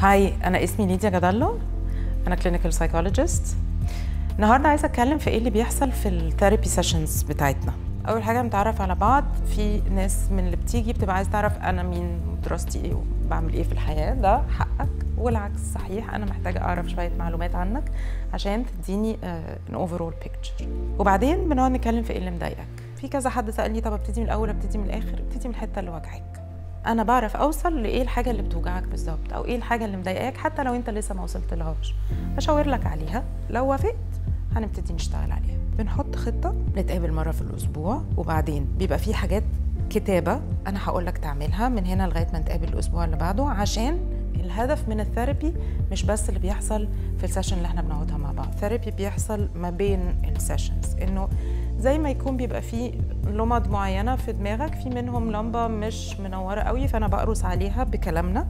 Hi أنا اسمي ليديا جاد الله أنا clinical psychologist النهارده عايزة أتكلم في إيه اللي بيحصل في ال therapy sessions بتاعتنا. أول حاجة نتعرف على بعض في ناس من اللي بتيجي بتبقى عايزة تعرف أنا مين ودراستي إيه وبعمل إيه في الحياة ده حقك. والعكس صحيح أنا محتاجة أعرف شوية معلومات عنك عشان تديني an overall picture وبعدين بنقعد نتكلم في إيه اللي مضايقك. في كذا حد سألني طب أبتدي من الأول أبتدي من الآخر أبتدي من الحتة اللي واجعاك أنا بعرف أوصل لإيه الحاجة اللي بتوجعك بالظبط أو إيه الحاجة اللي مضايقاك حتى لو أنت لسه ما وصلتلهاش أشاور لك عليها. لو وافقت هنبتدي نشتغل عليها. بنحط خطة نتقابل مرة في الأسبوع وبعدين بيبقى في حاجات كتابة أنا هقول لك تعملها من هنا لغاية ما نتقابل الأسبوع اللي بعده عشان الهدف من ال therapy مش بس اللي بيحصل في ال session اللي إحنا بنقعدها مع بعض. ال therapy بيحصل ما بين ال sessions إنه زي ما يكون بيبقى في لمض معينة في دماغك في منهم لمبة مش منورة قوي فأنا بقرص عليها بكلامنا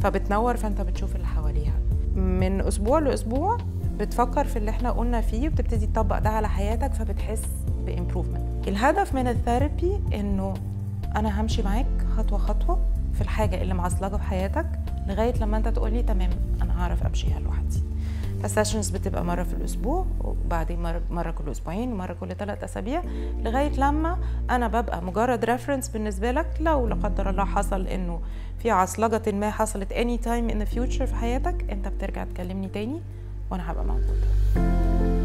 فبتنور فأنت بتشوف اللي حواليها. من أسبوع لأسبوع بتفكر في اللي إحنا قلنا فيه وبتبتدي تطبق ده على حياتك فبتحس ب improvement الهدف من ال therapy إنه أنا همشي معاك خطوة خطوة في الحاجة اللي معصلجه في حياتك لغاية لما أنت تقولي تمام أنا هعرف أمشيها لوحدي. فال sessions بتبقى مرة في الأسبوع وبعدين مره, مرة كل أسبوعين ومره كل ثلاث أسابيع لغاية لما أنا ببقى مجرد reference بالنسبة لك لو لا قدر الله حصل إنه في عصلجة ما حصلت anytime in future في حياتك أنت بترجع تكلمني تاني وأنا هبقى موجودة.